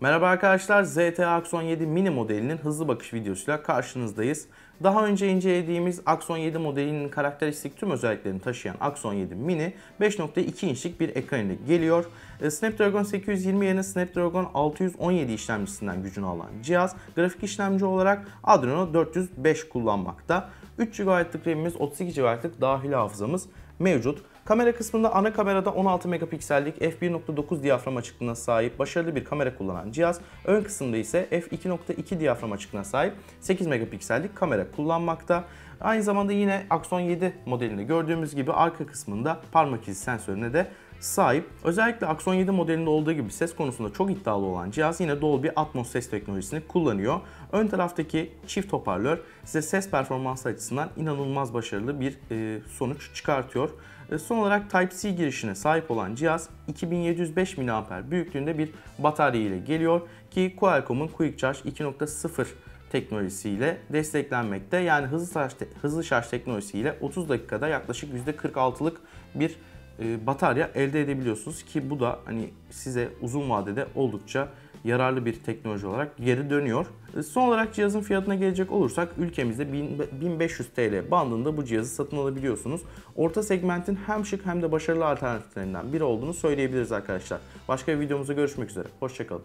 Merhaba arkadaşlar, ZT Axon 7 mini modelinin hızlı bakış videosuyla karşınızdayız. Daha önce incelediğimiz Axon 7 modelinin karakteristik tüm özelliklerini taşıyan Axon 7 mini 5.2 inçlik bir ekran ile geliyor. E, Snapdragon 820 yerine Snapdragon 617 işlemcisinden gücünü alan cihaz grafik işlemci olarak Adreno 405 kullanmakta. 3 GB'lık RAM'imiz, 32 GB'lık dahili hafızamız mevcut. Kamera kısmında ana kamerada 16 megapiksellik f1.9 diyafram açıklığına sahip başarılı bir kamera kullanan cihaz. Ön kısımda ise f2.2 diyafram açıklığına sahip 8 megapiksellik kamera kullanmakta. Aynı zamanda yine Axon 7 modelinde gördüğümüz gibi arka kısmında parmak izi sensörüne de sahip. Özellikle Axon 7 modelinde olduğu gibi ses konusunda çok iddialı olan cihaz yine Dolby Atmos ses teknolojisini kullanıyor. Ön taraftaki çift hoparlör size ses performansı açısından inanılmaz başarılı bir e, sonuç çıkartıyor. E, son olarak Type-C girişine sahip olan cihaz 2705 mAh büyüklüğünde bir batarya ile geliyor ki Qualcomm'un Quick Charge 2.0 teknolojisiyle desteklenmekte. Yani hızlı şarj, hızlı şarj teknolojisiyle 30 dakikada yaklaşık %46'lık bir batarya elde edebiliyorsunuz ki bu da hani size uzun vadede oldukça yararlı bir teknoloji olarak geri dönüyor. E, son olarak cihazın fiyatına gelecek olursak ülkemizde 1500 TL bandında bu cihazı satın alabiliyorsunuz. Orta segmentin hem şık hem de başarılı alternatiflerinden biri olduğunu söyleyebiliriz arkadaşlar. Başka bir videomuzda görüşmek üzere. Hoşçakalın.